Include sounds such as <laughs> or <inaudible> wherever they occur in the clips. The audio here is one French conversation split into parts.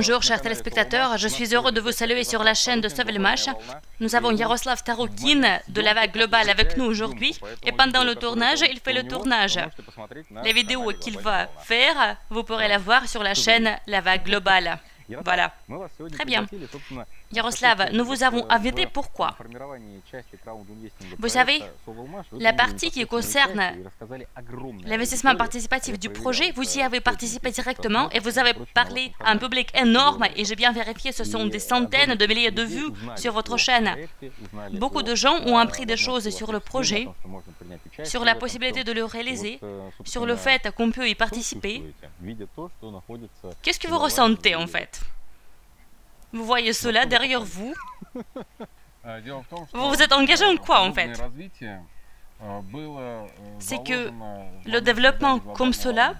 Bonjour chers téléspectateurs, je suis heureux de vous saluer sur la chaîne de Sovelmash. Nous avons Yaroslav Taroukin de la vague globale avec nous aujourd'hui et pendant le tournage, il fait le tournage. Les vidéos qu'il va faire, vous pourrez la voir sur la chaîne La Vague Globale. Voilà. Très bien. Yaroslav, nous vous avons invité pourquoi. Vous savez, la partie qui concerne l'investissement participatif du projet, vous y avez participé directement et vous avez parlé à un public énorme. et j'ai bien vérifié, ce sont des centaines de milliers de vues sur votre chaîne. Beaucoup de gens ont appris des choses sur le projet, sur la possibilité de le réaliser, sur le fait qu'on peut y participer. Qu'est-ce que vous ressentez en fait? Vous voyez cela derrière vous? <laughs> Vous vous êtes engagé en quoi en fait? C'est que le développement comme cela,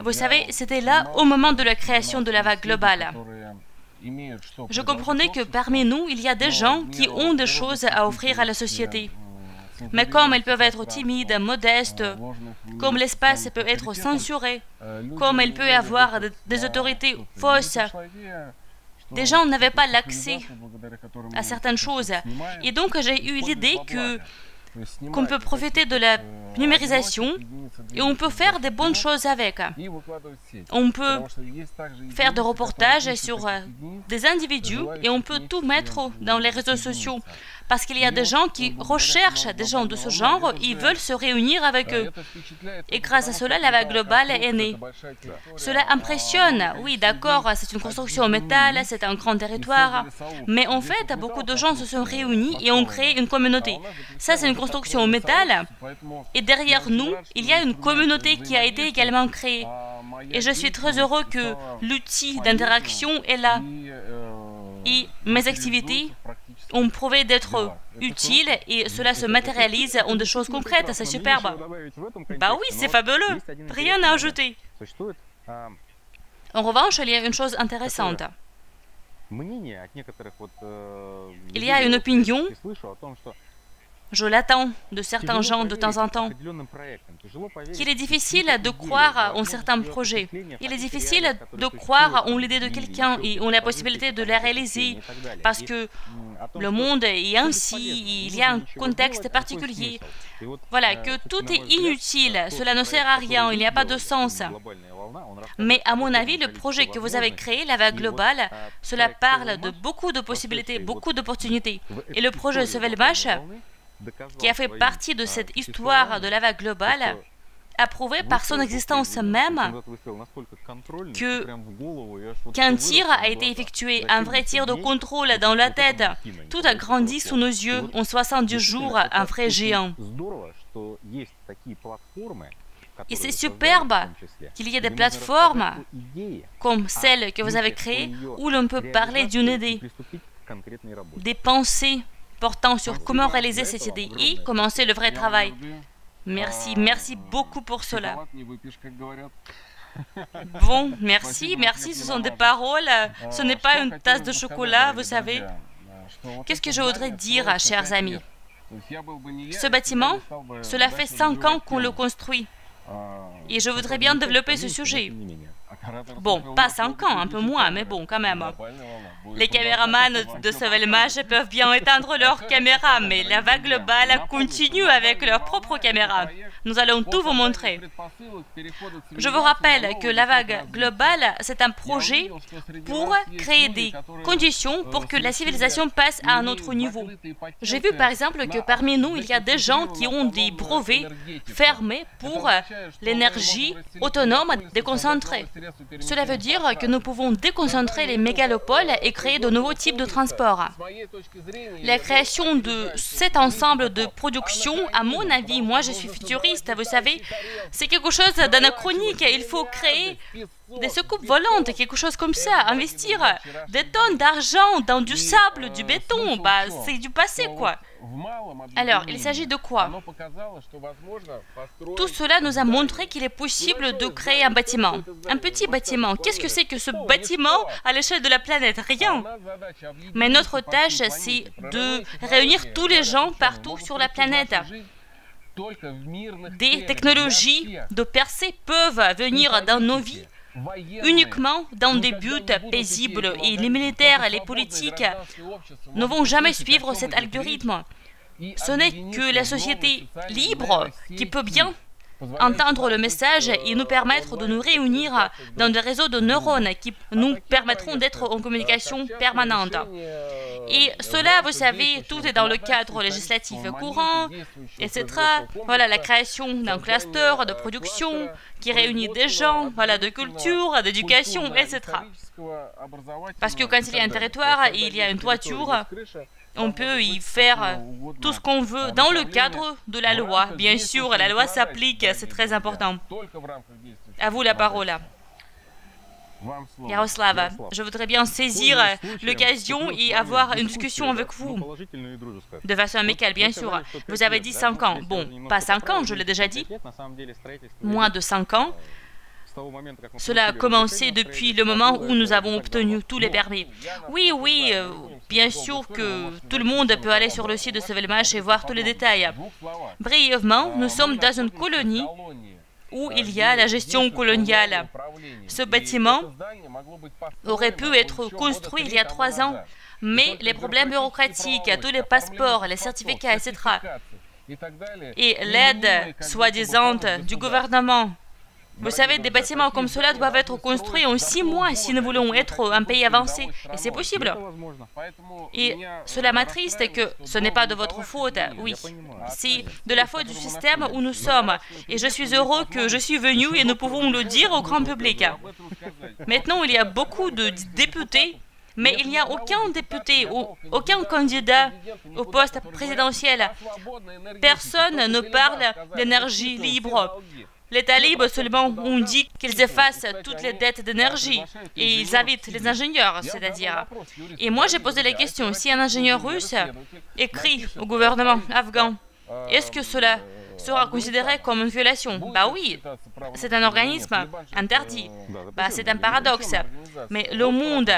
vous savez, c'était là au moment de la création de la vague globale. Je comprenais que parmi nous, il y a des gens qui ont des choses à offrir à la société. Mais comme elles peuvent être timides, modestes, comme l'espace peut être censuré, comme il peut avoir des autorités fausses, des gens n'avaient pas l'accès à certaines choses. Et donc j'ai eu l'idée que qu'on peut profiter de la numérisation et on peut faire des bonnes choses avec. On peut faire des reportages sur des individus et on peut tout mettre dans les réseaux sociaux parce qu'il y a des gens qui recherchent des gens de ce genre, ils veulent se réunir avec eux. Et grâce à cela, la vague globale est née. Cela impressionne, oui, d'accord, c'est une construction en métal, c'est un grand territoire, mais en fait, beaucoup de gens se sont réunis et ont créé une communauté. Ça, c'est une construction en métal, et derrière nous, il y a une communauté qui a été également créée. Et je suis très heureux que l'outil d'interaction est là. Et mes activités ont prouvé d'être utiles et cela se matérialise en des choses concrètes. C'est superbe. Bah oui, c'est fabuleux. Rien à ajouter. En revanche, il y a une chose intéressante. Il y a une opinion je l'attends de certains gens de temps en temps, qu'il est difficile de croire en certains projets. Il est difficile de croire en l'idée de quelqu'un et en la possibilité de la réaliser parce que le monde est ainsi, il y a un contexte particulier. Voilà, que tout est inutile, cela ne sert à rien, il n'y a pas de sens. Mais à mon avis, le projet que vous avez créé, la vague globale, cela parle de beaucoup de possibilités, beaucoup d'opportunités. Et le projet Sevelmash, qui a fait partie de cette histoire de la vague globale, a prouvé par son existence même que qu'un tir a été effectué, un vrai tir de contrôle dans la tête. Tout a grandi sous nos yeux en 70 jours, un vrai géant. Et c'est superbe qu'il y ait des plateformes comme celle que vous avez créée où l'on peut parler d'une idée, des pensées portant sur comment réaliser cette idée et commencer le vrai travail. Merci, merci beaucoup pour cela. <laughs> Bon, merci, merci, ce sont des paroles, ce n'est pas une tasse de chocolat, vous savez. Qu'est-ce que je voudrais dire, chers amis Ce bâtiment, cela fait cinq ans qu'on le construit. Et je voudrais bien développer ce sujet. Bon, pas 5 ans, un peu moins, mais bon, quand même. Les caméramans de Savelmage peuvent bien éteindre leurs caméras, mais la vague globale continue avec leurs propres caméras. Nous allons tout vous montrer. Je vous rappelle que la vague globale, c'est un projet pour créer des conditions pour que la civilisation passe à un autre niveau. J'ai vu par exemple que parmi nous, il y a des gens qui ont des brevets fermés pour l'énergie autonome déconcentrée. Cela veut dire que nous pouvons déconcentrer les mégalopoles et créer de nouveaux types de transports. La création de cet ensemble de production, à mon avis, moi je suis futuriste, vous savez, c'est quelque chose d'anachronique. Il faut créer des soucoupes volantes, quelque chose comme ça, investir des tonnes d'argent dans du sable, du béton, bah, c'est du passé quoi. Alors, il s'agit de quoi? Tout cela nous a montré qu'il est possible de créer un bâtiment. Un petit bâtiment. Qu'est-ce que c'est que ce bâtiment à l'échelle de la planète? Rien. Mais notre tâche, c'est de réunir tous les gens partout sur la planète. Des technologies de percée peuvent venir dans nos vies uniquement dans des buts paisibles et les militaires et les politiques ne vont jamais suivre cet algorithme. Ce n'est que la société libre qui peut bien entendre le message et nous permettre de nous réunir dans des réseaux de neurones qui nous permettront d'être en communication permanente. Et cela, vous savez, tout est dans le cadre législatif courant, etc. Voilà, la création d'un cluster de production qui réunit des gens, voilà, de culture, d'éducation, etc. Parce que quand il y a un territoire, il y a une toiture, on peut y faire tout ce qu'on veut dans le cadre de la loi. Bien sûr, la loi s'applique, c'est très important. À vous la parole. Yaroslava, je voudrais bien saisir l'occasion et avoir une discussion avec vous. De façon amicale, bien sûr. Vous avez dit 5 ans. Bon, pas 5 ans, je l'ai déjà dit. Moins de 5 ans. Cela a commencé depuis le moment où nous avons obtenu tous les permis. Oui, oui, euh, bien sûr que tout le monde peut aller sur le site de Sevelmash et voir tous les détails. Brièvement, nous sommes dans une colonie où il y a la gestion coloniale. Ce bâtiment aurait pu être construit il y a trois ans, mais les problèmes bureaucratiques, tous les passeports, les certificats, etc., et l'aide soi-disant du gouvernement vous savez, des bâtiments comme cela doivent être construits en six mois si nous voulons être un pays avancé. Et c'est possible. Et cela m'attriste que ce n'est pas de votre faute, oui. C'est de la faute du système où nous sommes. Et je suis heureux que je suis venu et nous pouvons le dire au grand public. Maintenant, il y a beaucoup de députés mais il n'y a aucun député ou aucun candidat au poste présidentiel. Personne ne parle d'énergie libre. Les talibs seulement ont dit qu'ils effacent toutes les dettes d'énergie et ils invitent les ingénieurs, c'est-à-dire. Et moi, j'ai posé la question, si un ingénieur russe écrit au gouvernement afghan, est-ce que cela sera considéré comme une violation? Bah oui, c'est un organisme interdit. Bah, c'est un paradoxe. Mais le monde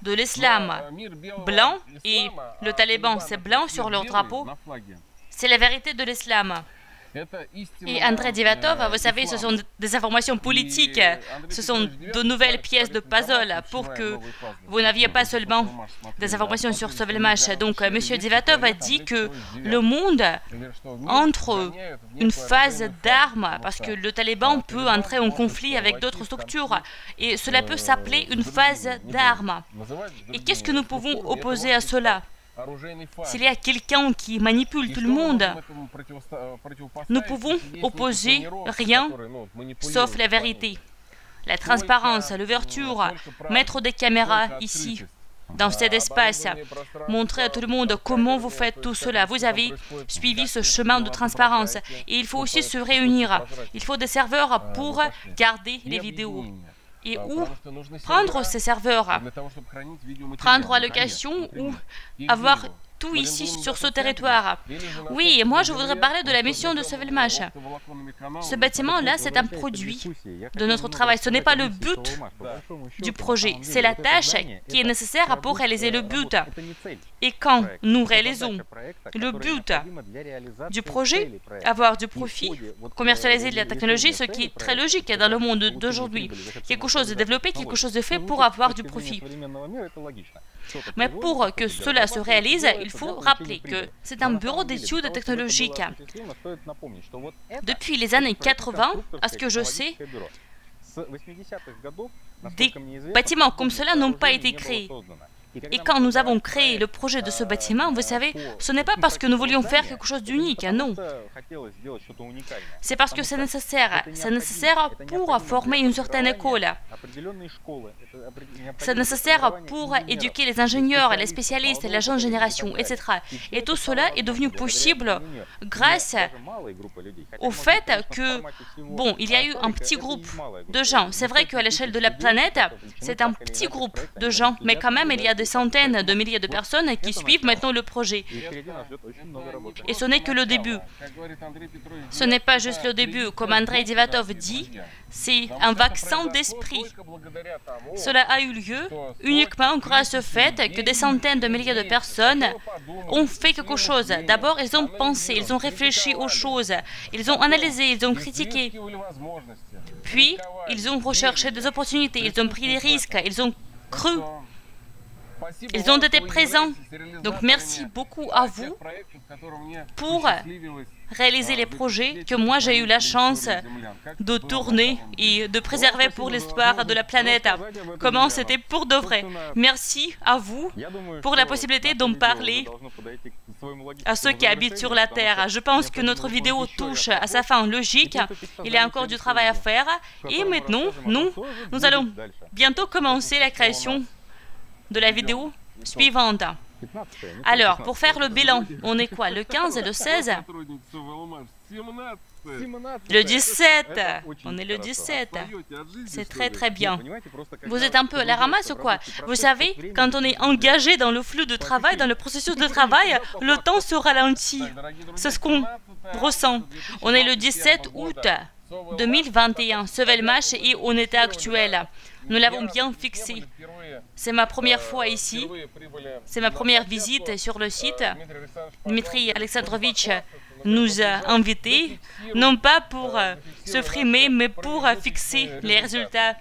de l'islam blanc et le taliban, c'est blanc sur leur drapeau, c'est la vérité de l'islam. Et André Divatov, vous savez, ce sont des informations politiques, ce sont de nouvelles pièces de puzzle pour que vous n'aviez pas seulement des informations sur Sovelmash. Donc, M. Divatov a dit que le monde entre une phase d'armes, parce que le Taliban peut entrer en conflit avec d'autres structures, et cela peut s'appeler une phase d'armes. Et qu'est-ce que nous pouvons opposer à cela? S'il y a quelqu'un qui manipule tout le monde, nous pouvons opposer rien sauf la vérité. La transparence, l'ouverture, mettre des caméras ici, dans cet espace, montrer à tout le monde comment vous faites tout cela. Vous avez suivi ce chemin de transparence. Et il faut aussi se réunir. Il faut des serveurs pour garder les vidéos et où prendre ces serveurs, prendre à location ou avoir tout ici sur ce territoire. Oui, et moi je voudrais parler de la mission de Sevelmash. Ce bâtiment-là, c'est un produit de notre travail. Ce n'est pas le but du projet, c'est la tâche qui est nécessaire pour réaliser le but. Et quand nous réalisons le but du projet, avoir du profit, commercialiser de la technologie, ce qui est très logique dans le monde d'aujourd'hui. Quelque chose de développé, quelque chose de fait pour avoir du profit. Mais pour que cela se réalise, il faut rappeler que c'est un bureau d'études technologiques. Depuis les années 80, à ce que je sais, des bâtiments comme cela n'ont pas été créés. Et quand nous avons créé le projet de ce bâtiment, vous savez, ce n'est pas parce que nous voulions faire quelque chose d'unique, non. C'est parce que c'est nécessaire. C'est nécessaire pour former une certaine école. C'est nécessaire pour éduquer les ingénieurs, les spécialistes, la jeune génération, etc. Et tout cela est devenu possible grâce au fait que, bon, il y a eu un petit groupe de gens. C'est vrai qu'à l'échelle de la planète, c'est un petit groupe de gens, mais quand même, il y a des centaines de milliers de personnes qui suivent maintenant le projet. Et ce n'est que le début. Ce n'est pas juste le début. Comme Andrei Divatov dit, c'est un vaccin d'esprit. Cela a eu lieu uniquement grâce au fait que des centaines de milliers de personnes ont fait quelque chose. D'abord, ils ont pensé, ils ont réfléchi aux choses, ils ont analysé, ils ont critiqué. Puis, ils ont recherché des opportunités, ils ont pris des risques, ils ont cru ils ont été présents. Donc merci beaucoup à vous pour réaliser les projets que moi j'ai eu la chance de tourner et de préserver pour l'histoire de la planète. Comment c'était pour de vrai. Merci à vous pour la possibilité d'en parler à ceux qui habitent sur la Terre. Je pense que notre vidéo touche à sa fin logique. Il y a encore du travail à faire. Et maintenant, nous, nous allons bientôt commencer la création de la vidéo suivante. Alors, pour faire le bilan, on est quoi Le 15 et le 16 Le 17 On est le 17 C'est très très bien. Vous êtes un peu à la ramasse ou quoi Vous savez, quand on est engagé dans le flux de travail, dans le processus de travail, le temps se ralentit. C'est ce qu'on ressent. On est le 17 août 2021, match et on était actuel. Nous l'avons bien fixé. C'est ma première fois ici. C'est ma première visite sur le site. Dmitri Alexandrovitch nous a invités, non pas pour euh, se frimer, mais pour fixer les résultats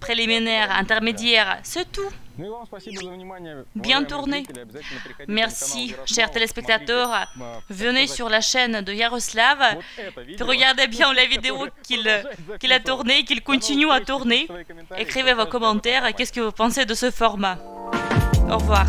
préliminaires, intermédiaires. C'est tout. Bien tourné. Merci, chers téléspectateurs. Venez sur la chaîne de Yaroslav. Regardez bien la vidéo qu'il a tournée, qu'il continue à tourner. Écrivez vos commentaires. Qu'est-ce que vous pensez de ce format? Au revoir.